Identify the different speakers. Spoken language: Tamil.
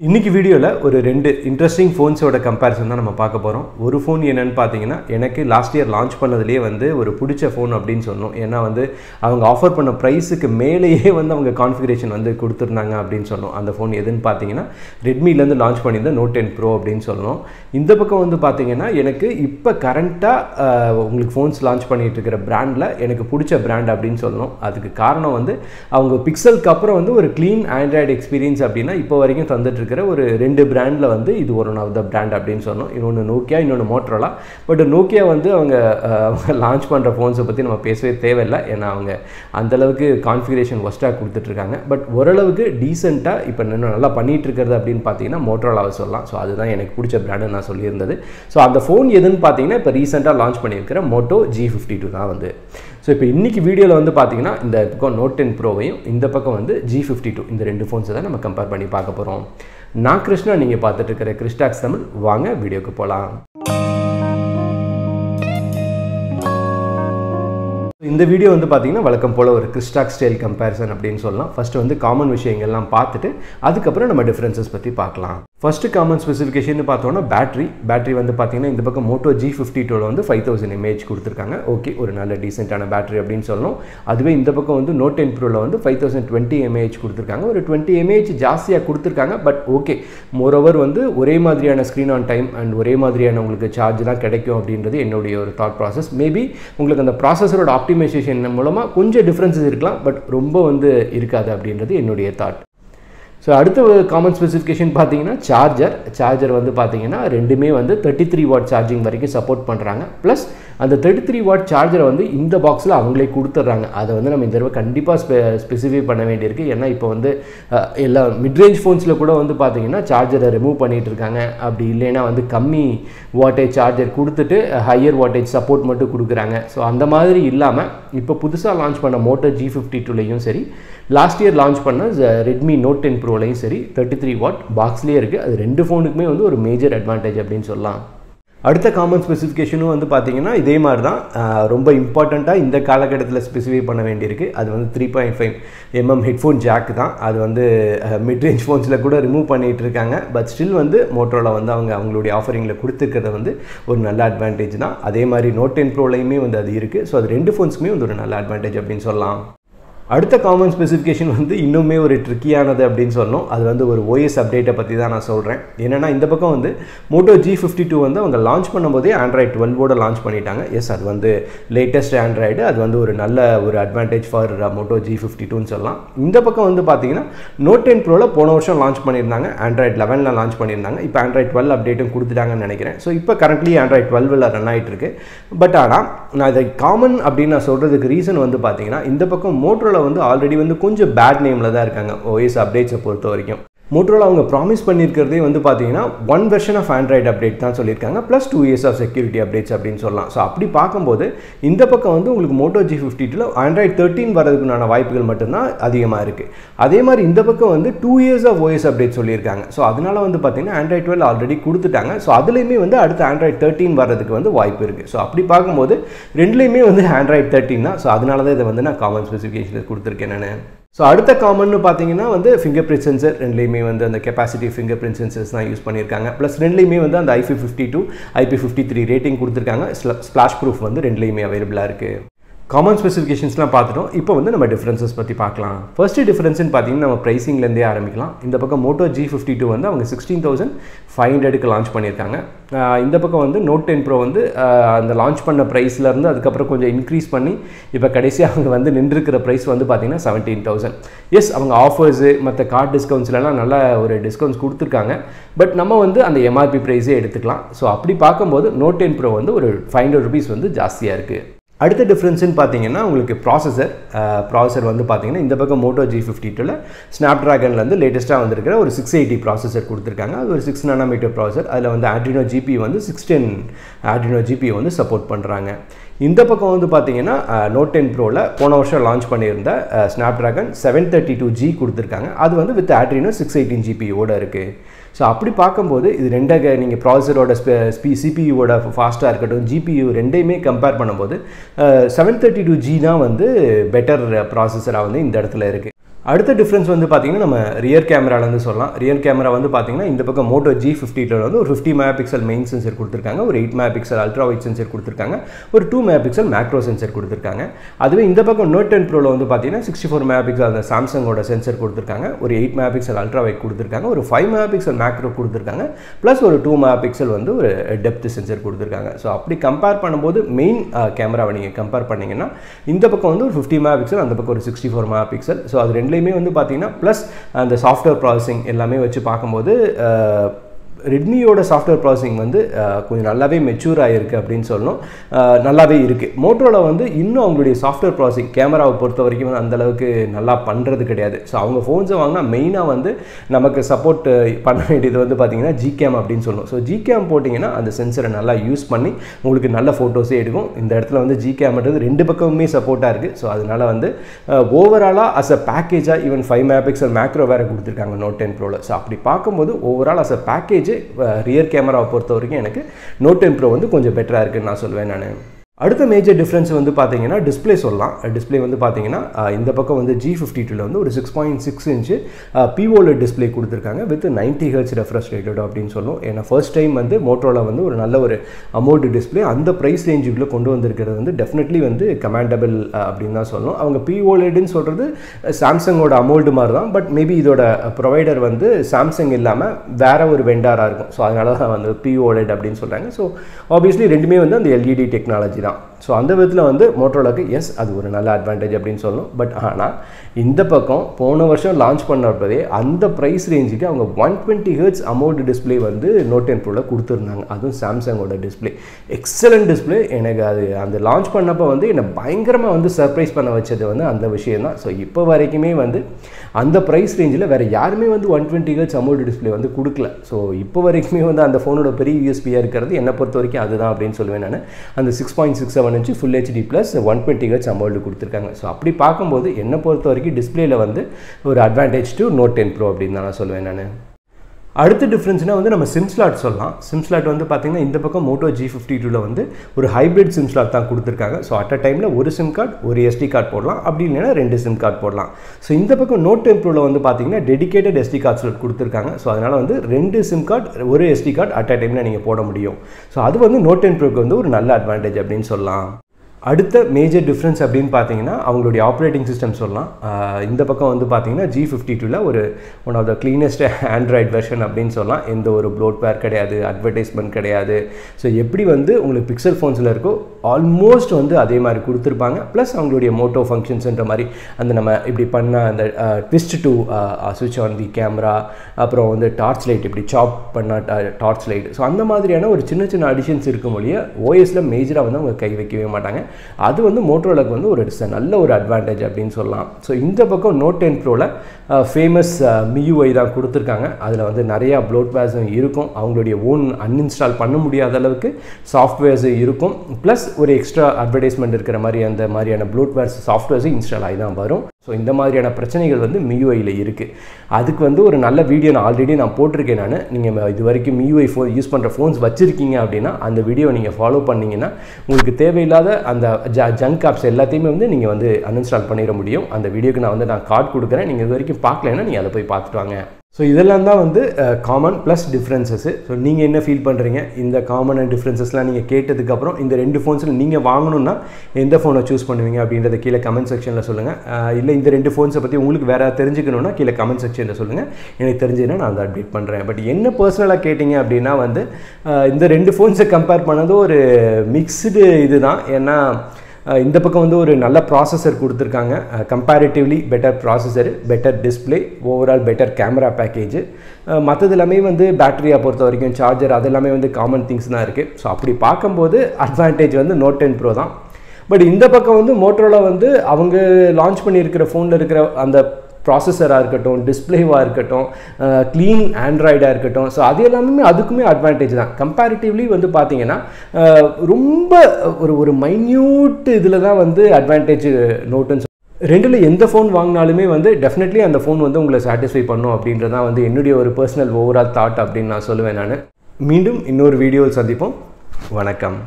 Speaker 1: இன்னைக்கு வீடியோவில் ஒரு ரெண்டு இன்ட்ரெஸ்டிங் ஃபோன்ஸோட கம்பேரிசன் தான் நம்ம பார்க்க போகிறோம் ஒரு ஃபோன் என்னென்னு பார்த்தீங்கன்னா எனக்கு லாஸ்ட் இயர் லான்ச் பண்ணதுலேயே வந்து ஒரு பிடிச்ச ஃபோன் அப்படின்னு சொன்னோம். ஏன்னா வந்து அவங்க ஆஃபர் பண்ண ப்ரைஸுக்கு மேலேயே வந்து அவங்க கான்ஃபிகரேஷன் வந்து கொடுத்துருந்தாங்க அப்படின்னு சொன்னோம். அந்த ஃபோன் எதுன்னு பார்த்தீங்கன்னா ரெட்மிலேருந்து லான்ச் பண்ணியிருந்த நோட் டென் ப்ரோ அப்படின்னு சொன்னோம். இந்த பக்கம் வந்து பார்த்தீங்கன்னா எனக்கு இப்போ கரண்ட்டாக உங்களுக்கு ஃபோன்ஸ் லான்ச் பண்ணிகிட்டு இருக்கிற பிராண்டில் எனக்கு பிடிச்ச பிராண்ட் அப்படின்னு சொல்லணும் அதுக்கு காரணம் வந்து அவங்க பிக்சலுக்கு அப்புறம் வந்து ஒரு க்ளீன் ஆண்ட்ராய்டு எக்ஸ்பீரியன்ஸ் அப்படின்னா இப்போ வரைக்கும் தந்துட்டு இருக்கிற ஒரு ரெண்டு பிராண்டில் வந்து இது ஒரு ஒன் ஆஃப் த பிராண்ட் அப்படின்னு சொன்னோம். இன்னொன்று நோக்கியா இன்னொன்று மோட்ரோலா பட் நோக்கியா வந்து அவங்க லான்ச் பண்ணுற ஃபோன்ஸை பற்றி நம்ம பேசவே தேவையில்லை. ஏன்னா அவங்க அந்தளவுக்கு கான்ஃபிகரேஷன் ஒஸ்ட்டாக கொடுத்துட்ருக்காங்க பட் ஓரளவுக்கு டீசெண்டாக இப்போ இன்னும் நல்லா பண்ணிகிட்டு இருக்கிறது அப்படின்னு பார்த்தீங்கன்னா மோட்ரோலாவை சொல்லலாம். ஸோ அதுதான் எனக்கு பிடிச்ச பிராண்டு நான் சொல்லியிருந்தது. ஸோ அந்த ஃபோன் எதுன்னு பார்த்தீங்கன்னா இப்போ ரீசெண்டாக லான்ச் பண்ணியிருக்கிற மோட்டோ ஜி ஃபிஃப்டி டூ தான் வந்து. ஸோ இப்போ இன்றைக்கி வீடியோவில் வந்து பார்த்தீங்கன்னா இந்த பக்கம் நோட் டென் ப்ரோவையும் இந்த பக்கம் வந்து ஜி ஃபிஃப்டி டூ இந்த ரெண்டு ஃபோன்ஸை தான் நம்ம கம்பேர் பண்ணி பார்க்க போகிறோம் நான் கிருஷ்ணா நீங்கள் பார்த்துட்டு இருக்கிற கிறிஸ்டாக்ஸ் தமிழ். வாங்க வீடியோக்கு போகலாம் இந்த வீடியோ வந்து பார்த்தீங்கன்னா வழக்கம் போல் ஒரு கிறிஸ்டாக் ஸ்டைல் கம்பேரிசன் அப்படின்னு சொல்லலாம். ஃபஸ்ட்டு வந்து காமன் விஷயங்கள்லாம் பார்த்துட்டு அதுக்கப்புறம் நம்ம டிஃப்ரென்சஸ் பற்றி பார்க்கலாம். ஃபஸ்ட்டு காமன் ஸ்பெசிஃபிகேஷன் பார்த்தோன்னா பேட்ரி பேட்ரி வந்து பார்த்தீங்கன்னா இந்த பக்கம் மோட்டோ ஜி ஃபிஃப்டி டூவில் வந்து ஃபைவ் தௌசண்ட் எம்ஏஹெச் கொடுத்துருக்காங்க. ஓகே ஒரு நல்ல டீசென்ட்டான பேட்டரி அப்படின்னு சொல்லணும். அதுவே இந்த பக்கம் வந்து நோட் டென் ப்ரோவில் வந்து ஃபைவ் தௌசண்ட் டுவெண்ட்டி எம்ஏஹெச் கொடுத்துருக்காங்க. ஒரு டுவெண்ட்டி எம்ஏஹெச் ஜாஸ்தியாக கொடுத்துருக்காங்க பட் ஓகே மோரோவர் வந்து ஒரே மாதிரியான ஸ்க்ரீன் ஆன் டைம் அண்ட் ஒரே மாதிரியான உங்களுக்கு சார்ஜ் தான் கிடைக்கும் அப்படின்றது என்னுடைய ஒரு தாட் ப்ராசஸ் மேபி உங்களுக்கு அந்த ப்ராசஸரோட ஆப்டிமைசேஷன் மூலமாக கொஞ்சம் டிஃப்ரென்சஸ் இருக்கலாம் பட் ரொம்ப வந்து இருக்காது அப்படின்றது என்னுடைய தாட் ஸோ அடுத்த காமன் ஸ்பெசிஃபிகேஷன் பார்த்தீங்கன்னா சார்ஜர் சார்ஜர் வந்து பார்த்தீங்கன்னா ரெண்டுமே வந்து தேர்ட்டி த்ரீ வாட் சார்ஜிங் வரைக்கும் சப்போர்ட் பண்ணுறாங்க ப்ளஸ் அந்த தேர்ட்டி த்ரீ வாட் சார்ஜரை வந்து இந்த பாக்ஸில் அவங்களே கொடுத்துட்றாங்க. அதை வந்து நம்ம இந்த தடவை கண்டிப்பாக ஸ்பெ ஸ்பெசிஃபை பண்ண வேண்டியிருக்கு. ஏன்னா இப்போ வந்து எல்லா மிட்ரேஞ்ச் ஃபோன்ஸில் கூட வந்து பார்த்தீங்கன்னா சார்ஜரை ரிமூவ் பண்ணிகிட்டு இருக்காங்க. அப்படி இல்லைன்னா வந்து கம்மி வாட்டேஜ் சார்ஜர் கொடுத்துட்டு ஹையர் வாட்டேஜ் சப்போர்ட் மட்டும் கொடுக்குறாங்க. ஸோ அந்த மாதிரி இல்லாமல் இப்போ புதுசாக லான்ச் பண்ண மோட்டோ ஜி ஃபிஃப்டி டூலையும் சரி லாஸ்ட் இயர் லான்ச் பண்ண ரெட்மி நோட் டென் ப்ரோலையும் சரி தேர்ட்டி த்ரீ வாட் பாக்ஸ்லேயே இருக்குது அது ரெண்டு ஃபோனுக்குமே வந்து ஒரு மேஜர் அட்வான்டேஜ் அப்படின்னு சொல்லலாம். அடுத்த காமன் ஸ்பெசிஃபிகேஷனும் வந்து பார்த்தீங்கன்னா இதே மாதிரி தான் ரொம்ப இம்பார்ட்டண்ட்டாக இந்த காலகட்டத்தில் ஸ்பெசிஃபை பண்ண வேண்டியிருக்கு. அது வந்து three point five mm headphone jack தான். அது வந்து மிட்ரேஞ்ச் ஃபோன்ஸில் கூட ரிமூவ் பண்ணிகிட்டு இருக்காங்க. பட் ஸ்டில் வந்து மோட்டோவில் வந்து அவங்க அவங்களுடைய ஆஃபரிங்கில் கொடுத்துருக்கிறது வந்து ஒரு நல்ல அட்வான்டேஜ் தான். அதே மாதிரி நோட் டென் ப்ரோலையுமே வந்து அது இருக்குது ஸோ அது ரெண்டு ஃபோன்ஸுக்குமே வந்து ஒரு நல்ல அட்வான்டேஜ் அப்படின்னு சொல்லலாம். அடுத்த காமன் ஸ்பெசிஃபிகேஷன் வந்து இன்னுமே ஒரு ட்ரிக்கியானது அப்படின்னு சொன்னோம். அது வந்து ஒரு ஓஎஸ் அப்டேட்டை பற்றி தான் நான் சொல்கிறேன் என்னென்னா இந்த பக்கம் வந்து மோட்டோ ஜி ஃபிஃப்டி டூ வந்து அவங்க லான்ச் பண்ணும்போதே ஆண்ட்ராய்ட் டுவெல்வோட லான்ச் பண்ணிட்டாங்க. எஸ் அது வந்து லேட்டஸ்ட் ஆண்ட்ராய்டு அது வந்து ஒரு நல்ல ஒரு advantage for Moto G fifty டூன்னு சொல்லலாம். இந்த பக்கம் வந்து பார்த்தீங்கன்னா நோட் டென் ப்ரோவில் போன வருஷம் லான்ச் பண்ணியிருந்தாங்க. ஆண்ட்ராய்ட் லெவனில் லான்ச் பண்ணியிருந்தாங்க. இப்போ ஆண்ட்ராய்ட் டுவெல் அப்டேட்டும் கொடுத்துட்டாங்கன்னு நினைக்கிறேன். ஸோ இப்போ கரண்ட்லி ஆண்ட்ராய்ட் டுவெல்வில் ரன் ஆகிட்டு இருக்கு பட் ஆனால் நான் இதை காமன் அப்படின்னு நான் சொல்கிறதுக்கு ரீசன் வந்து பார்த்தீங்கன்னா இந்த பக்கம் மோட்டோவில் வந்து ஆல்ரெடி வந்து கொஞ்சம் பேட் நேமில் தான் இருக்காங்க. ஓஎஸ் அப்டேட்ஸை பொறுத்த வரைக்கும் மோட்ரோலா அவங்க ப்ராமிஸ் பண்ணியிருக்கிறதே வந்து பார்த்தீங்கன்னா one version of Android update தான் சொல்லியிருக்காங்க plus two years of security updates அப்படின்னு சொல்லலாம். ஸோ அப்படி பார்க்கும்போது இந்த பக்கம் வந்து உங்களுக்கு மோட்டோ ஜி ஃபிஃப்டி டூவில் ஆண்ட்ராய்ட் தேர்ட்டின் வரதுக்குண்டான வாய்ப்புகள் மட்டும்தான் அதிகமாக இருக்குது அதே மாதிரி இந்த பக்கம் வந்து two years of OS update சொல்லியிருக்காங்க. ஸோ அதனால வந்து பார்த்தீங்கன்னா ஆண்ட்ராய்ட் டுவெல் ஆல்ரெடி கொடுத்துட்டாங்க. ஸோ அதுலேயுமே வந்து அடுத்த ஆண்ட்ராய்ட் தேர்ட்டின் வரதுக்கு வந்து வாய்ப்பு இருக்குது ஸோ அப்படி பார்க்கும்போது ரெண்டுலேயுமே வந்து ஆண்ட்ராய்ட் தேர்ட்டின் தான். ஸோ அதனால தான் இதை வந்து நான் காமன் ஸ்பெசிஃபிகேஷனில் கொடுத்துருக்கேன் நான். ஸோ அடுத்த காமன்னு பார்த்தீங்கன்னா வந்து ஃபிங்கர் பிரிண்ட் சென்சர் ரெண்டுலேயுமே வந்து அந்த கெப்பாசிட்டி ஃபிங்கர் பிரிண்ட் சென்சர்ஸ் தான் யூஸ் பண்ணியிருக்காங்க ப்ளஸ் ரெண்டுலேயுமே வந்து அந்த IP fifty two IP fifty three rating கொடுத்துருக்காங்க. ஸ்ப்ளாஷ் ப்ரூஃப் வந்து ரெண்டுலேயுமே அவைலபிளாக இருக்குது காமன் ஸ்பெசிஃபிகேஷன்ஸ்லாம் பார்த்துட்டோம். இப்போ வந்து நம்ம டிஃப்ரென்சஸ் பற்றி பார்க்கலாம். ஃபர்ஸ்ட் டிஃப்ரென்ஸ்னு பார்த்தீங்கன்னா நம்ம ப்ரைஸிங்லேருந்தே ஆரம்பிக்கலாம். இந்த பக்கம் மோட்டோ ஜி ஃபிஃப்டி டூ வந்து அவங்க சிக்ஸ்டீன் தௌசண்ட் ஃபைவ் ஹண்ட்ரடுக்கு லான்ச் பண்ணியிருக்காங்க. இந்த பக்கம் வந்து நோட் டென் ப்ரோ வந்து அந்த லான்ச் பண்ண ப்ரைஸ்லேருந்து அதுக்கப்புறம் கொஞ்சம் இன்க்ரீஸ் பண்ணி இப்போ கடைசியாக அவங்க வந்து நின்றுருக்கிற ப்ரைஸ் வந்து பார்த்திங்கன்னா செவன்டீன் தௌசண்ட் எஸ் அவங்க ஆஃபர்ஸு மற்ற கார்டு டிஸ்கவுண்ட்ஸ்லாம் நல்ல ஒரு டிஸ்கவுண்ட்ஸ் கொடுத்துருக்காங்க. பட் நம்ம வந்து அந்த எம்ஆர்பி ப்ரைஸே எடுத்துக்கலாம். ஸோ அப்படி பார்க்கும்போது நோட் டென் ப்ரோ வந்து ஒரு ஃபைவ் ஹண்ட்ரட் ருபீஸ் வந்து ஜாஸ்தியாக இருக்குது அடுத்த டிஃப்ரென்ஸ்னு பார்த்தீங்கன்னா உங்களுக்கு ப்ராசஸர் ப்ராசஸர் வந்து பார்த்தீங்கன்னா இந்த பக்கம் மோட்டோ ஜி ஃபிஃப்டி டூவில் ஸ்னாப் ட்ராகன்லேருந்து லேட்டஸ்ட்டாக வந்திருக்கிற ஒரு சிக்ஸ் எயிட்டி ப்ராசஸர் கொடுத்துருக்காங்க. அது ஒரு சிக்ஸ் நானோமீட்டர் ப்ராசஸர் அதில் வந்து ஆட்ரினோ ஜிபி வந்து சிக்ஸ் டென் ஆட்ரினோ ஜிபி வந்து சப்போர்ட் பண்ணுறாங்க இந்த பக்கம் வந்து பார்த்தீங்கன்னா நோட் டென் ப்ரோவில் போன வருஷம் லான்ச் பண்ணியிருந்த Snapdragon seven thirty two G கொடுத்துருக்காங்க. அது வந்து வித் ஆட்ரினோ சிக்ஸ் எயிட்டின் ஜிபியோட இருக்குது ஸோ அப்படி பார்க்கும்போது இது ரெண்டாக நீங்கள் ப்ராசஸரோட ஸ்பீ சிபியூவோட ஃபாஸ்ட்டாக இருக்கட்டும் ஜிபியூ ரெண்டையுமே கம்பேர் பண்ணும்போது செவன் தேர்ட்டி டூ ஜி தான் வந்து பெட்டர் ப்ராசஸராக வந்து இந்த இடத்துல இருக்குது அடுத்த டிஃப்ரென்ஸ் வந்து பார்த்தீங்கன்னா நம்ம ரியர் கேமராலேருந்து சொல்லலாம். ரியர் கேமரா வந்து பார்த்தீங்கன்னா இந்த பக்கம் மோட்டோ ஜி ஃபிஃப்டியில் வந்து ஒரு fifty mega pixel main sensor கொடுத்துருக்காங்க. ஒரு eight mega pixel ultra wide sensor கொடுத்துருக்காங்க. ஒரு two mega pixel macro sensor கொடுத்துருக்காங்க. அதுவே இந்த பக்கம் நோட் டென் ப்ரோவில் வந்து பார்த்தீங்கன்னா சிக்ஸ்டி ஃபோர் மெகா பிக்சல் அந்த சாம்சங்கோட சென்சர் கொடுத்துருக்காங்க. ஒரு eight mega pixel ultra wide கொடுத்துருக்காங்க. ஒரு ஃபைவ் மெகா பிக்சல் மேக்ரோ கொடுத்துருக்காங்க. ப்ளஸ் ஒரு டூ மெகா பிக்சல் வந்து ஒரு டெப்த் சென்சர் கொடுத்துருக்காங்க. ஸோ அப்படி கம்பேர் பண்ணும்போது மெயின் கேமராவை நீங்கள் கம்பேர் பண்ணிங்கன்னா இந்த பக்கம் வந்து ஒரு ஃபிஃப்டி மெகா பிக்சல் அந்த பக்கம் ஒரு sixty four mega pixel so அது ரெண்டுலேயுமே வந்து பார்த்தீங்கன்னா ப்ளஸ் அந்த சாஃப்ட்வேர் ப்ராசஸிங் எல்லாமே வச்சு பார்க்கும்போது ரெட்மியோட சாஃப்ட்வேர் ப்ராசஸிங் வந்து கொஞ்சம் நல்லாவே மெச்சூர் ஆகிருக்கு அப்படின்னு சொல்லணும். நல்லாவே இருக்குது மோட்டோவில் வந்து இன்னும் அவங்களுடைய சாஃப்ட்வேர் ப்ராசஸிங் கேமராவை பொறுத்த வரைக்கும் வந்து அந்தளவுக்கு நல்லா பண்ணுறது கிடையாது. ஸோ அவங்க ஃபோன்ஸை வாங்கினா மெயினாக வந்து நமக்கு சப்போர்ட் பண்ண வேண்டியது வந்து பார்த்திங்கன்னா ஜிகேம் அப்படின்னு சொல்லணும். ஸோ ஜிகேம் போட்டிங்கன்னா அந்த சென்சரை நல்லா யூஸ் பண்ணி உங்களுக்கு நல்ல ஃபோட்டோஸே எடுக்கும். இந்த இடத்துல வந்து ஜிகேம்ன்றது ரெண்டு பக்கமுமே சப்போர்ட்டாக இருக்குது ஸோ அதனால் வந்து ஓவராலாக as a பேக்கேஜாக even five mega pixel macro வேறு கொடுத்துருக்காங்க நோட் டென் ப்ரோவில் ஸோ அப்படி பார்க்கும்போது overall as a package rear கேமராவை பொறுத்த வரைக்கும் எனக்கு நோட் டென் ப்ரோ வந்து கொஞ்சம் பெட்டராக இருக்குதுன்னு நான் சொல்லுவேன் நான். அடுத்த மேஜர் டிஃப்ரென்ஸ் வந்து பார்த்தீங்கன்னா டிஸ்பிளே சொல்லலாம். Uh, டிஸ்பிளே வந்து பார்த்தீங்கன்னா uh, இந்த பக்கம் வந்து ஜி ஃபிஃப்டி டூவில் வந்து ஒரு six point six inch POLED display கொடுத்துருக்காங்க. With ninety hertz refresh rated அப்படின்னு சொல்லும். ஏன்னா ஃபர்ஸ்ட் டைம் வந்து மோட்டோவில் வந்து ஒரு நல்ல ஒரு அமௌண்ட் டிஸ்பிளே அந்த ப்ரைஸ் ரேஞ்சுக்குள்ளே கொண்டு வந்திருக்கிறது வந்து டெஃபினெட்லி வந்து கமாண்டபிள் uh, அப்படின்னு தான் சொல்லணும். அவங்க பிஓலெட்னு சொல்கிறது சாம்சங்கோட அமௌல்டு மாதிரி தான் பட் மேபி இதோட ப்ரொவைடர் வந்து சாம்சங் இல்லாமல் வேற ஒரு வெண்டாராக இருக்கும். ஸோ அதனால தான் வந்து பிஓலெட் அப்படின்னு சொல்கிறாங்க ஸோ ஆப்வியஸ்லி ரெண்டுமே வந்து அந்த எல்இடி டெக்னாலஜி தான். ஸோ அந்த விதத்தில் வந்து மோட்டோலாக்கு எஸ் அது ஒரு நல்ல அட்வான்டேஜ் அப்படின்னு சொல்லணும். பட் ஆனால் இந்த பக்கம் போன வருஷம் லான்ச் பண்ணப்பதே அந்த ப்ரைஸ் ரேஞ்சுக்கு அவங்க one twenty hertz AMOLED display வந்து நோட் டென் ப்ரோவில் கொடுத்துருந்தாங்க. அதுவும் சாம்சங்கோட டிஸ்பிளே எக்ஸலண்ட் டிஸ்பிளே எனக்கு அது அந்த லான்ச் பண்ணப்போ வந்து என்னை பயங்கரமாக வந்து சர்ப்ரைஸ் பண்ண வச்சது வந்து அந்த விஷயம் தான். ஸோ இப்போ வரைக்குமே வந்து அந்த ப்ரைஸ் ரேஞ்சில் வேறு யாருமே வந்து one twenty hertz AMOLED display வந்து கொடுக்கல. ஸோ இப்போ வரைக்குமே வந்து அந்த ஃபோனோட பெரிய யூஎஸ்பியாக இருக்கிறது என்னை பொறுத்த வரைக்கும் அதுதான் அப்படின்னு சொல்லுவேன் நான். அந்த six point six seven inch full HD plus one twenty H AMOLED கொடுத்துருக்காங்க. ஸோ அப்படி பார்க்கும்போது என்னை பொறுத்த வரைக்கும் டிஸ்பிளேல வந்து ஒரு advantage to note ten pro அப்படின்னு தான் நான் சொல்லுவேன் நான். அடுத்த டிஃப்ரென்ஸ்னால் வந்து நம்ம சிம் ஸ்லாட் சொல்லலாம். சிம் ஸ்லாட் வந்து பார்த்திங்கன்னா இந்த பக்கம் மோட்டோ ஜி ஃபிஃப்டி டூவில் வந்து ஒரு ஹைப்ரிட் சிம் ஸ்லாட் தான் கொடுத்துருக்காங்க. ஸோ அட் அ டைமில் ஒரு சிம் கார்டு ஒரு எஸ்டி கார்டு போடலாம். அப்படி இல்லைன்னா ரெண்டு சிம் கார்டு போடலாம். ஸோ இந்த பக்கம் நோட் டெம்ப்ரோவில் வந்து பார்த்திங்கன்னா டெடிக்கேட்டட் எஸ்டி கார்டு ஸ்லாட் கொடுத்துருக்காங்க. ஸோ அதனால் வந்து ரெண்டு சிம் கார்டு ஒரு எஸ்டி கார்டு அட் அ டைமில் நீங்கள் போட முடியும். ஸோ அது வந்து நோட் டென் ப்ரோக்கு வந்து ஒரு நல்ல அட்வான்டேஜ் அப்படின்னு சொல்லலாம். அடுத்த மேஜர் டிஃப்ரென்ஸ் அப்படின்னு பார்த்தீங்கன்னா அவங்களுடைய ஆப்ரேட்டிங் சிஸ்டம் சொல்லலாம். இந்த பக்கம் வந்து பார்த்தீங்கன்னா ஜி ஃபிஃப்டி டூவில் ஒரு one of the cleanest Android version அப்படின்னு சொல்லலாம். எந்த ஒரு ப்ளோட்வேர் கிடையாது அட்வர்டைஸ்மெண்ட் கிடையாது. ஸோ எப்படி வந்து உங்களுக்கு பிக்சல் ஃபோன்ஸில் இருக்கோ ஆல்மோஸ்ட் வந்து அதே மாதிரி கொடுத்துருப்பாங்க. ப்ளஸ் அவங்களுடைய மோட்டோ ஃபங்க்ஷன்ஸ்ன்ற மாதிரி அந்த நம்ம இப்படி பண்ண அந்த ட்விஸ்ட் டு சுவிட்ச் ஆன் தி கேமரா அப்புறம் வந்து டார்ச் லைட் இப்படி சாப் பண்ண டார்ச் லைட் ஸோ அந்த மாதிரியான ஒரு சின்ன சின்ன அடிஷன்ஸ் இருக்கும் மொழியே ஓஎஸில் மேஜராக வந்து அவங்க கை வைக்கவே மாட்டாங்க. அது வந்து மோட்டோலக்கு வந்து ஒரு நல்ல ஒரு அட்வான்டேஜ் அப்படின்னு சொல்லலாம். ஸோ இந்த பக்கம் நோட் டென் ப்ரோவில் ஃபேமஸ் மியூஐ தான் கொடுத்துருக்காங்க. அதில் வந்து நிறையா ப்ளோட்வேர்ஸும் இருக்கும். அவங்களுடைய ஓன் அன்இன்ஸ்டால் பண்ண முடியாத அளவுக்கு சாஃப்ட்வேர்ஸும் இருக்கும். ப்ளஸ் ஒரு எக்ஸ்ட்ரா அட்வர்டைஸ்மெண்ட் இருக்கிற மாதிரி அந்த மாதிரியான ப்ளூட்வேர்ஸ் சாஃப்ட்வேர்ஸும் இன்ஸ்டால் ஆகி தான் வரும். ஸோ இந்த மாதிரியான பிரச்சனைகள் வந்து மியூஐயில் இருக்குது அதுக்கு வந்து ஒரு நல்ல வீடியோ நான் ஆல்ரெடி நான் போட்டிருக்கேன் நான். நீங்கள் இது வரைக்கும் மியூஐ ஃபோன் யூஸ் பண்ணுற ஃபோன்ஸ் வச்சுருக்கீங்க அப்படின்னா அந்த வீடியோ நீங்கள் ஃபாலோ பண்ணிங்கன்னா உங்களுக்கு தேவையில்லாத அந்த ஜ ஜங்க் ஆப்ஸ் எல்லாத்தையுமே வந்து நீங்கள் வந்து அன்இன்ஸ்டால் பண்ணிட முடியும். அந்த வீடியோக்கு நான் வந்து நான் கார்டு கொடுக்குறேன். நீங்கள் இது வரைக்கும் பார்க்கலன்னா நீங்கள் அதை போய் பார்த்துட்டு வாங்க. ஸோ இதெல்லாம் தான் வந்து காமன் ப்ளஸ் டிஃப்ரென்சஸ்ஸு ஸோ நீங்கள் என்ன ஃபீல் பண்ணுறீங்க இந்த காமன் அண்ட் டிஃப்ரென்சஸ்லாம் நீங்கள் கேட்டதுக்கப்புறம் இந்த ரெண்டு ஃபோன்ஸில் நீங்கள் வாங்கணும்னா எந்த ஃபோனை சூஸ் பண்ணுவீங்க அப்படின்றத கீழே கமெண்ட் செக்ஷனில் சொல்லுங்கள் uh, இல்லை இந்த ரெண்டு ஃபோன்ஸை பற்றி உங்களுக்கு வேறு தெரிஞ்சுக்கணுன்னா கீழே கமெண்ட் செக்ஷனில் சொல்லுங்கள் எனக்கு தெரிஞ்சதுன்னா நான் அதை அப்டேட் பண்ணுறேன் பட் என்ன பர்சனலாக கேட்டிங்க அப்படின்னா வந்து uh, இந்த ரெண்டு ஃபோன்ஸை கம்பேர் பண்ணது ஒரு மிக்ஸ்டு இதுதான் ஏன்னா இந்த பக்கம் வந்து ஒரு நல்ல ப்ராசஸர் கொடுத்துருக்காங்க. Comparatively better processor better display overall better camera package மற்றது எல்லாமே வந்து பேட்டரியை பொறுத்த வரைக்கும் சார்ஜர் அது எல்லாமே வந்து காமன் திங்ஸ் தான் இருக்குது ஸோ அப்படி பார்க்கும்போது அட்வான்டேஜ் வந்து நோட் டென் ப்ரோ தான். பட் இந்த பக்கம் வந்து மோட்டரோலா வந்து அவங்க லான்ச் பண்ணியிருக்கிற ஃபோனில் இருக்கிற அந்த ப்ராசஸராக இருக்கட்டும் டிஸ்பிளேவாக இருக்கட்டும் க்ளீன் ஆண்ட்ராய்டாக இருக்கட்டும். ஸோ அது எல்லாமே அதுக்குமே அட்வான்டேஜ் தான். கம்பேரிட்டிவ்லி வந்து பார்த்தீங்கன்னா ரொம்ப ஒரு ஒரு மைன்யூட் இதில் தான் வந்து அட்வான்டேஜ் நோட்டுன்னு ரெண்டில் எந்த ஃபோன் வாங்கினாலுமே வந்து டெஃபினெட்லி அந்த ஃபோன் வந்து உங்களை சாட்டிஸ்ஃபை பண்ணும் அப்படின்றதான் வந்து என்னுடைய ஒரு பர்சனல் ஓவரால் தாட் அப்படின்னு நான் சொல்லுவேன் நான். மீண்டும் இன்னொரு வீடியோவில் சந்திப்போம். வணக்கம்.